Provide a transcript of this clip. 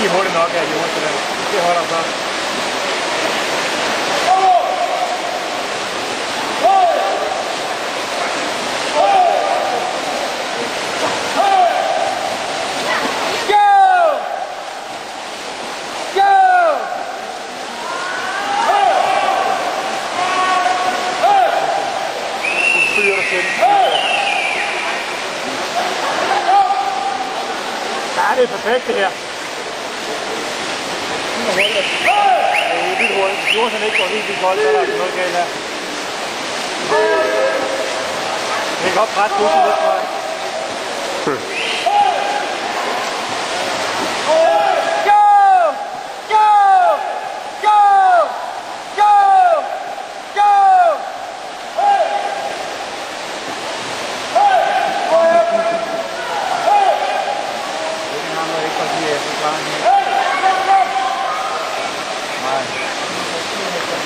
Det holder så. Fyr dig til. Ja, det er perfekt det her. Det er vildt hurtigt. Hvis Jorsen ikke går helt vildt koldt, så er der altså noget galt her. Det kan godt presse bussen lidt, tror jeg.